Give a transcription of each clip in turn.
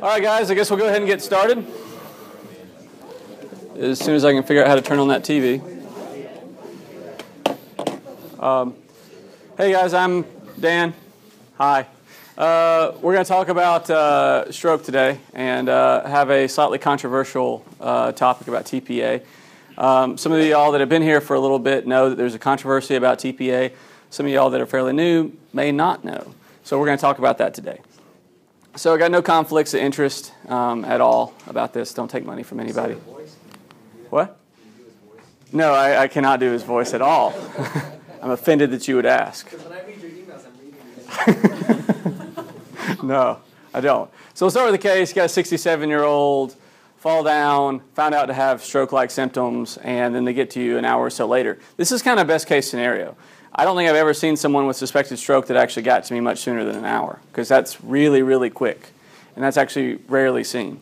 All right, guys, I guess we'll go ahead and get started. As soon as I can figure out how to turn on that TV. Um, hey, guys, I'm Dan. Hi. Uh, we're going to talk about uh, stroke today and uh, have a slightly controversial uh, topic about TPA. Um, some of y'all that have been here for a little bit know that there's a controversy about TPA. Some of y'all that are fairly new may not know. So we're going to talk about that today. So I got no conflicts of interest um, at all about this. Don't take money from anybody. What? No, I, I cannot do his voice at all. I'm offended that you would ask. When I read your emails, I'm reading it. no, I don't. So we'll start with the case. Got a 67 year old fall down, found out to have stroke like symptoms, and then they get to you an hour or so later. This is kind of best case scenario. I don't think I've ever seen someone with suspected stroke that actually got to me much sooner than an hour, because that's really, really quick. And that's actually rarely seen.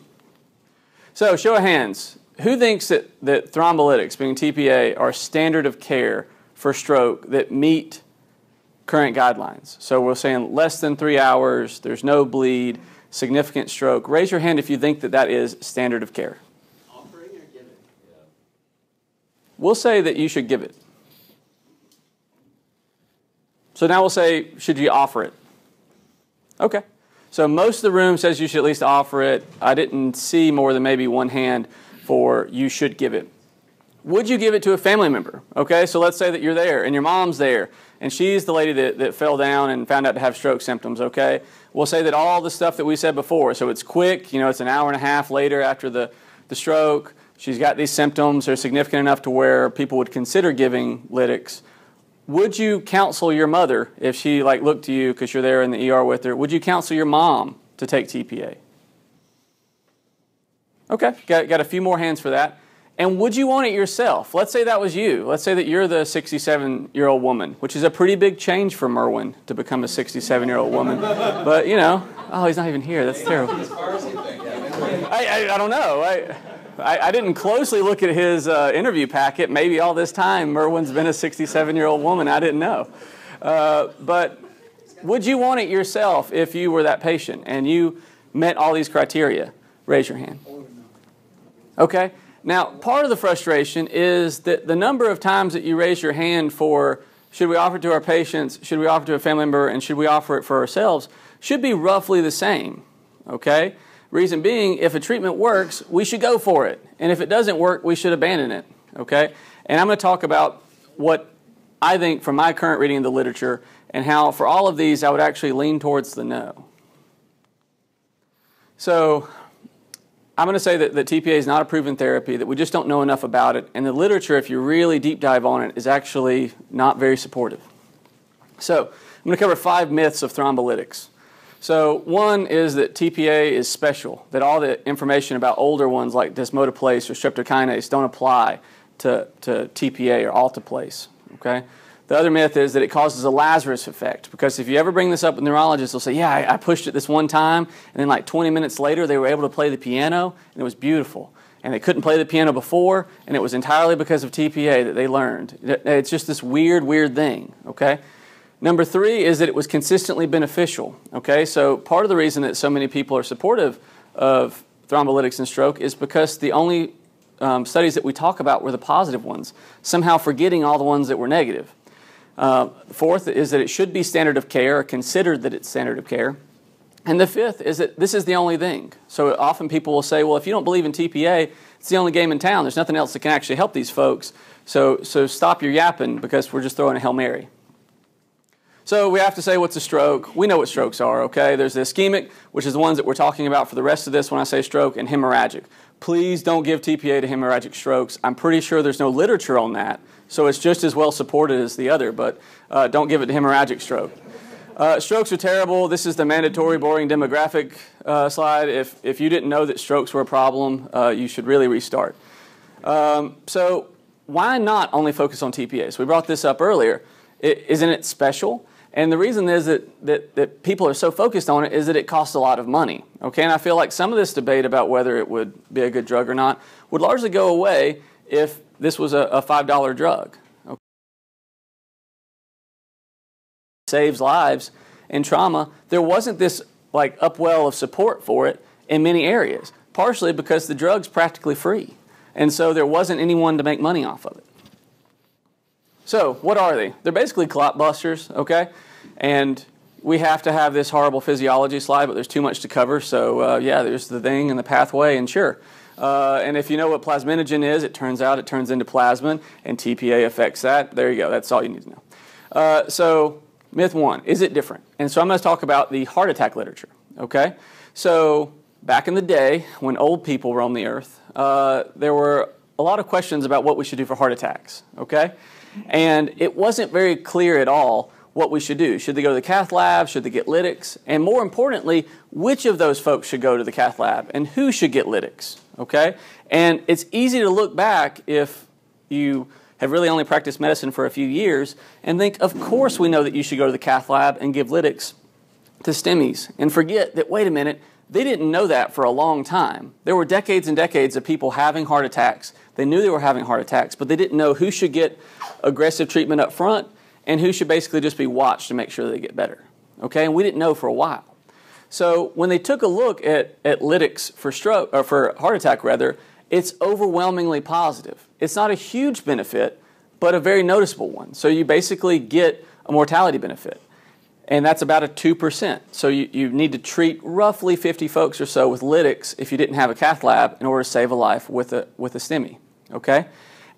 So, show of hands. Who thinks that, that thrombolytics, being TPA, are standard of care for stroke that meet current guidelines? So, we're saying less than three hours, there's no bleed, significant stroke. Raise your hand if you think that that is standard of care. Offering or giving? We'll say that you should give it. So now we'll say, should you offer it? Okay. So most of the room says you should at least offer it. I didn't see more than maybe one hand for you should give it. Would you give it to a family member? Okay, so let's say that you're there and your mom's there and she's the lady that, that fell down and found out to have stroke symptoms, okay? We'll say that all the stuff that we said before, so it's quick, you know, it's an hour and a half later after the, the stroke. She's got these symptoms, they're significant enough to where people would consider giving lytics would you counsel your mother if she like looked to you because you're there in the ER with her? Would you counsel your mom to take TPA? Okay, got, got a few more hands for that. And would you want it yourself? Let's say that was you. Let's say that you're the 67 year old woman, which is a pretty big change for Merwin to become a 67 year old woman. But, you know, oh, he's not even here. That's terrible. I, I, I don't know. I, I, I, didn't closely look at his uh, interview packet. Maybe all this time Merwin's been a 67 year old woman. I didn't know. Uh, but would you want it yourself if you were that patient and you met all these criteria? Raise your hand. Okay. Now, part of the frustration is that the number of times that you raise your hand for should we offer it to our patients, should we offer it to a family member, and should we offer it for ourselves should be roughly the same. Okay? Reason being, if a treatment works, we should go for it. And if it doesn't work, we should abandon it. Okay? And I'm going to talk about what I think from my current reading of the literature and how for all of these I would actually lean towards the no. So I'm going to say that, that TPA is not a proven therapy, that we just don't know enough about it. And the literature, if you really deep dive on it, is actually not very supportive. So I'm going to cover five myths of thrombolytics. So one is that TPA is special, that all the information about older ones like desmoteplase or streptokinase don't apply to, to TPA or alteplase. Okay? The other myth is that it causes a Lazarus effect because if you ever bring this up with neurologists, they'll say, Yeah, I, I pushed it this one time, and then like 20 minutes later, they were able to play the piano, and it was beautiful. And they couldn't play the piano before, and it was entirely because of TPA that they learned. It's just this weird, weird thing, okay? Number three is that it was consistently beneficial. Okay, so part of the reason that so many people are supportive of thrombolytics and stroke is because the only um, studies that we talk about were the positive ones, somehow forgetting all the ones that were negative. Uh, fourth is that it should be standard of care, or considered that it's standard of care. And the fifth is that this is the only thing. So often people will say, well, if you don't believe in TPA, it's the only game in town. There's nothing else that can actually help these folks. So, so stop your yapping because we're just throwing a Hail Mary. So we have to say what's a stroke. We know what strokes are, okay? There's the ischemic, which is the ones that we're talking about for the rest of this when I say stroke, and hemorrhagic. Please don't give TPA to hemorrhagic strokes. I'm pretty sure there's no literature on that, so it's just as well supported as the other, but uh, don't give it to hemorrhagic stroke. Uh, strokes are terrible. This is the mandatory boring demographic uh, slide. If, if you didn't know that strokes were a problem, uh, you should really restart. Um, so why not only focus on TPA? So we brought this up earlier. Isn't it special? And the reason is that, that, that people are so focused on it is that it costs a lot of money. Okay, and I feel like some of this debate about whether it would be a good drug or not would largely go away if this was a, a $5 drug. Okay? Saves lives in trauma. There wasn't this like upwell of support for it in many areas, partially because the drug's practically free. And so there wasn't anyone to make money off of it. So, what are they? They're basically clot busters, okay? And we have to have this horrible physiology slide, but there's too much to cover. So, uh, yeah, there's the thing and the pathway, and sure. Uh, and if you know what plasminogen is, it turns out it turns into plasmin, and TPA affects that. There you go. That's all you need to know. Uh, so, myth one is it different? And so, I'm going to talk about the heart attack literature. Okay? So, back in the day when old people roamed the earth, uh, there were a lot of questions about what we should do for heart attacks. Okay? And it wasn't very clear at all what we should do. Should they go to the cath lab? Should they get lytics? And more importantly, which of those folks should go to the cath lab and who should get lytics? Okay? And it's easy to look back if you have really only practiced medicine for a few years and think, of course, we know that you should go to the cath lab and give lytics to STEMIs and forget that, wait a minute, they didn't know that for a long time. There were decades and decades of people having heart attacks. They knew they were having heart attacks, but they didn't know who should get aggressive treatment up front and who should basically just be watched to make sure they get better. Okay, and we didn't know for a while. So when they took a look at, at lytics for stroke or for heart attack rather, it's overwhelmingly positive. It's not a huge benefit, but a very noticeable one. So you basically get a mortality benefit. And that's about a 2%. So you, you need to treat roughly 50 folks or so with lytics if you didn't have a cath lab in order to save a life with a, with a STEMI. Okay?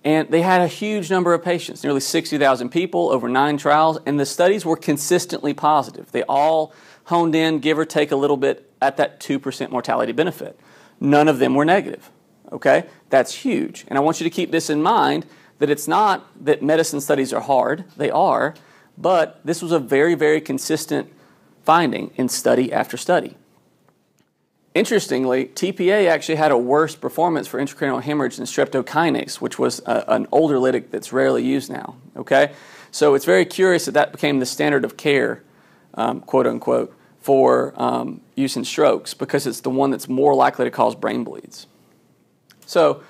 And they had a huge number of patients, nearly 60,000 people over nine trials, and the studies were consistently positive. They all honed in, give or take a little bit, at that 2% mortality benefit. None of them were negative. Okay? That's huge. And I want you to keep this in mind that it's not that medicine studies are hard, they are, but this was a very, very consistent finding in study after study. Interestingly, TPA actually had a worse performance for intracranial hemorrhage than streptokinase, which was a, an older lytic that's rarely used now. Okay, so it's very curious that that became the standard of care, um, quote unquote, for um, use in strokes because it's the one that's more likely to cause brain bleeds. So,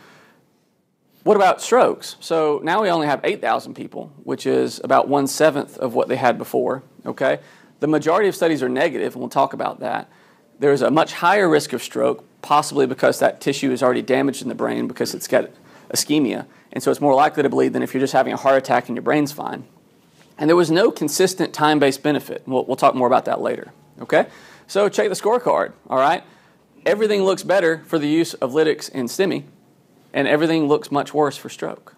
what about strokes? So now we only have 8,000 people, which is about one seventh of what they had before. Okay, the majority of studies are negative, and we'll talk about that there's a much higher risk of stroke, possibly because that tissue is already damaged in the brain because it's got ischemia. And so it's more likely to bleed than if you're just having a heart attack and your brain's fine. And there was no consistent time based benefit. We'll, we'll talk more about that later. Okay? So check the scorecard, all right? Everything looks better for the use of lytics and STEMI, and everything looks much worse for stroke.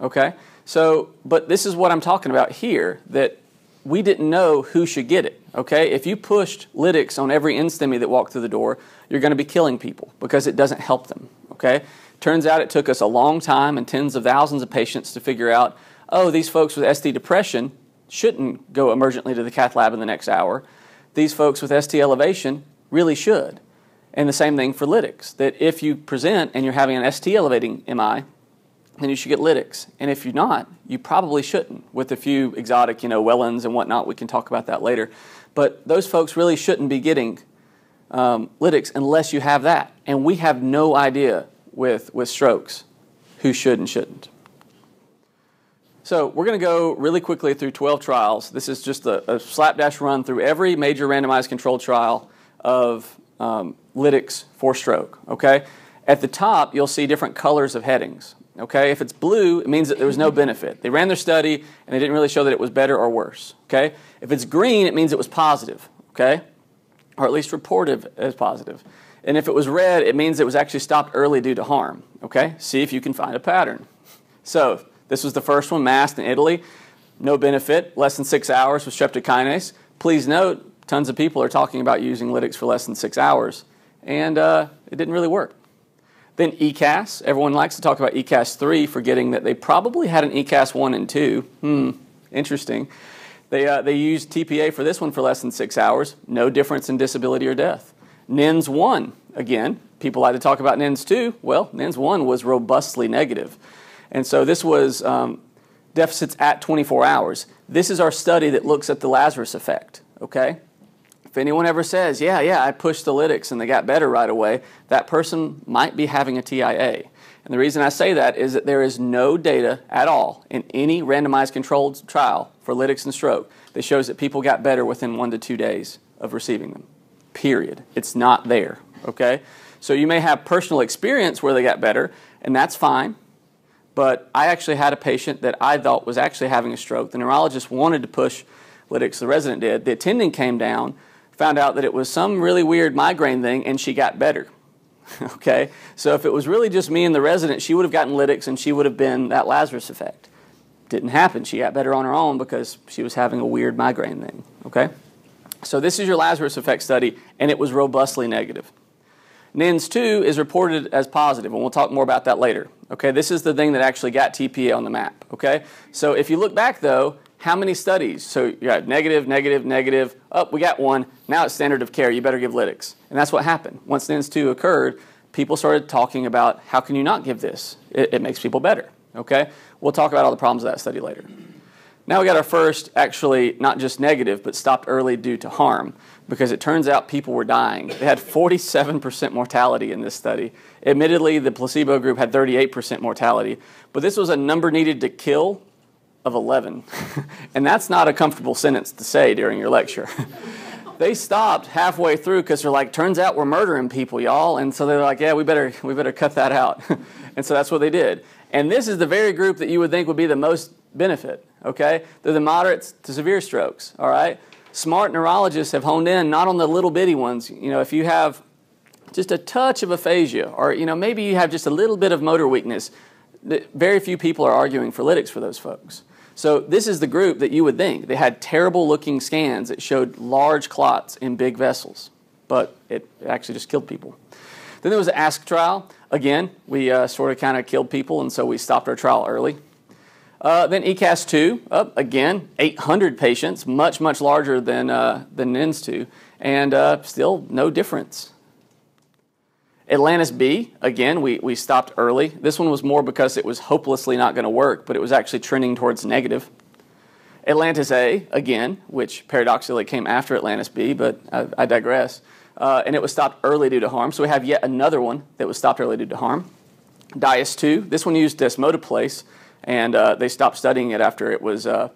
Okay? So, but this is what I'm talking about here that we didn't know who should get it. Okay, if you pushed lytics on every NSTEMI that walked through the door, you're going to be killing people because it doesn't help them. Okay, turns out it took us a long time and tens of thousands of patients to figure out, oh, these folks with ST depression shouldn't go emergently to the cath lab in the next hour. These folks with ST elevation really should. And the same thing for lytics, that if you present and you're having an ST elevating MI, then you should get lytics. And if you're not, you probably shouldn't. With a few exotic, you know, Wellens and whatnot, we can talk about that later. But those folks really shouldn't be getting um, lytics unless you have that. And we have no idea with, with strokes who should and shouldn't. So we're going to go really quickly through 12 trials. This is just a, a slapdash run through every major randomized controlled trial of um, lytics for stroke. Okay. At the top, you'll see different colors of headings. Okay, if it's blue, it means that there was no benefit. They ran their study and they didn't really show that it was better or worse. Okay, if it's green, it means it was positive. Okay, or at least reported as positive. And if it was red, it means it was actually stopped early due to harm. Okay, see if you can find a pattern. So this was the first one, MAST in Italy. No benefit, less than six hours with streptokinase. Please note, tons of people are talking about using lytics for less than six hours, and uh, it didn't really work. Then ECASS. Everyone likes to talk about ECASS 3, forgetting that they probably had an ECASS 1 and 2. Hmm, interesting. They, uh, they used TPA for this one for less than six hours. No difference in disability or death. NINDS 1, again, people like to talk about NINDS 2. Well, NINDS 1 was robustly negative. And so this was um, deficits at 24 hours. This is our study that looks at the Lazarus effect, okay? Anyone ever says, yeah, yeah, I pushed the lytics and they got better right away, that person might be having a TIA. And the reason I say that is that there is no data at all in any randomized controlled trial for lytics and stroke that shows that people got better within one to two days of receiving them. Period. It's not there. Okay? So you may have personal experience where they got better, and that's fine. But I actually had a patient that I thought was actually having a stroke. The neurologist wanted to push lytics, the resident did. The attending came down, found out that it was some really weird migraine thing, and she got better. okay? So if it was really just me and the resident, she would have gotten lytics and she would have been that Lazarus effect. Didn't happen. She got better on her own because she was having a weird migraine thing. Okay? So this is your Lazarus effect study, and it was robustly negative. NINDS 2 is reported as positive, and we'll talk more about that later. Okay, this is the thing that actually got TPA on the map. Okay, so if you look back though, how many studies? So you got negative, negative, negative. Oh, we got one. Now it's standard of care. You better give lytics. And that's what happened. Once NINDS 2 occurred, people started talking about how can you not give this? It, it makes people better. Okay, we'll talk about all the problems of that study later. Now we got our first, actually, not just negative, but stopped early due to harm, because it turns out people were dying. They had 47% mortality in this study. Admittedly, the placebo group had 38% mortality, but this was a number needed to kill of 11. and that's not a comfortable sentence to say during your lecture. they stopped halfway through because they're like, turns out we're murdering people, y'all. And so they're like, yeah, we better, we better cut that out. and so that's what they did. And this is the very group that you would think would be the most benefit, okay? They're the moderate to severe strokes, all right? Smart neurologists have honed in not on the little bitty ones. You know, if you have just a touch of aphasia, or, you know, maybe you have just a little bit of motor weakness, very few people are arguing for lytics for those folks. So this is the group that you would think. They had terrible looking scans that showed large clots in big vessels, but it actually just killed people. Then there was the ASK trial. Again, we uh, sort of kind of killed people, and so we stopped our trial early. Uh, then ECASS 2, uh, again, 800 patients, much, much larger than, uh, than NINDS 2, and uh, still no difference. Atlantis B, again, we, we stopped early. This one was more because it was hopelessly not going to work, but it was actually trending towards negative. Atlantis A, again, which paradoxically came after Atlantis B, but I, I digress. Uh, and it was stopped early due to harm. So we have yet another one that was stopped early due to harm. Dias 2, this one used desmoteplase, and uh, they stopped studying it after it was uh,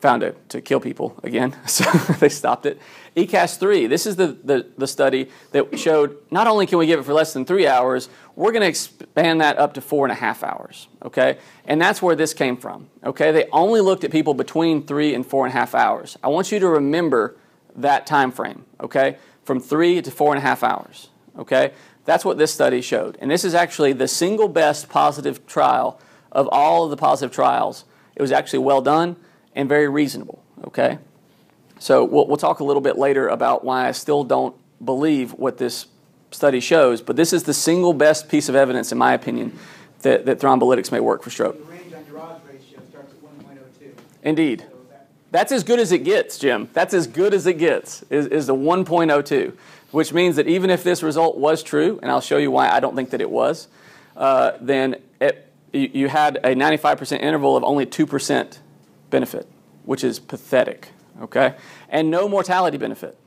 found to, to kill people again, so they stopped it. ECASS 3, this is the, the, the, study that showed not only can we give it for less than three hours, we're going to expand that up to four and a half hours, okay? And that's where this came from, okay? They only looked at people between three and four and a half hours. I want you to remember that time frame, okay? From three to four and a half hours, okay? That's what this study showed. And this is actually the single best positive trial of all of the positive trials. It was actually well done and very reasonable, okay? So we'll, we'll talk a little bit later about why I still don't believe what this study shows, but this is the single best piece of evidence, in my opinion, that, that thrombolytics may work for stroke. The range on ratio starts at 1.02. Indeed. That's as good as it gets, Jim. That's as good as it gets, is, is the 1.02, which means that even if this result was true, and I'll show you why I don't think that it was, uh, then it, you, you had a 95% interval of only 2% benefit, which is pathetic, okay? And no mortality benefit.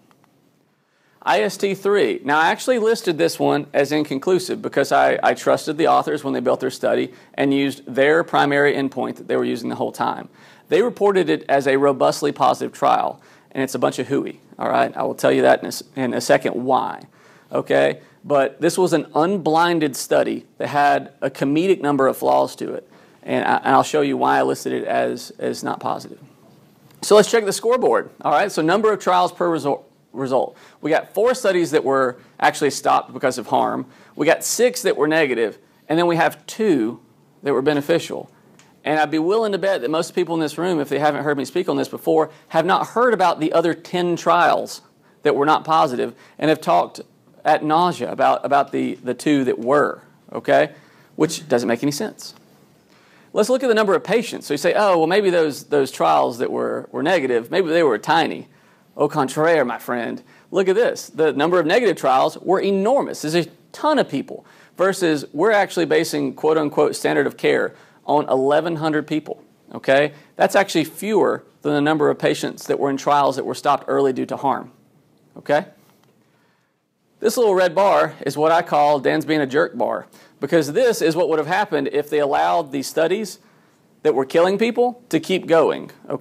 IST3. Now, I actually listed this one as inconclusive because I, I trusted the authors when they built their study and used their primary endpoint that they were using the whole time. They reported it as a robustly positive trial, and it's a bunch of hooey, all right? I will tell you that in a, in a second why, okay? But this was an unblinded study that had a comedic number of flaws to it, and, I, and I'll show you why I listed it as, as not positive. So let's check the scoreboard, all right? So number of trials per result result. We got four studies that were actually stopped because of harm. We got six that were negative, and then we have two that were beneficial. And I'd be willing to bet that most people in this room, if they haven't heard me speak on this before, have not heard about the other 10 trials that were not positive and have talked at nausea about, about the, the two that were, okay? Which doesn't make any sense. Let's look at the number of patients. So you say, oh, well, maybe those, those trials that were, were negative, maybe they were tiny. Au contraire, my friend. Look at this. The number of negative trials were enormous. There's a ton of people versus we're actually basing quote unquote standard of care on 1,100 people. Okay? That's actually fewer than the number of patients that were in trials that were stopped early due to harm. Okay? This little red bar is what I call Dan's being a jerk bar because this is what would have happened if they allowed these studies that were killing people to keep going. Okay?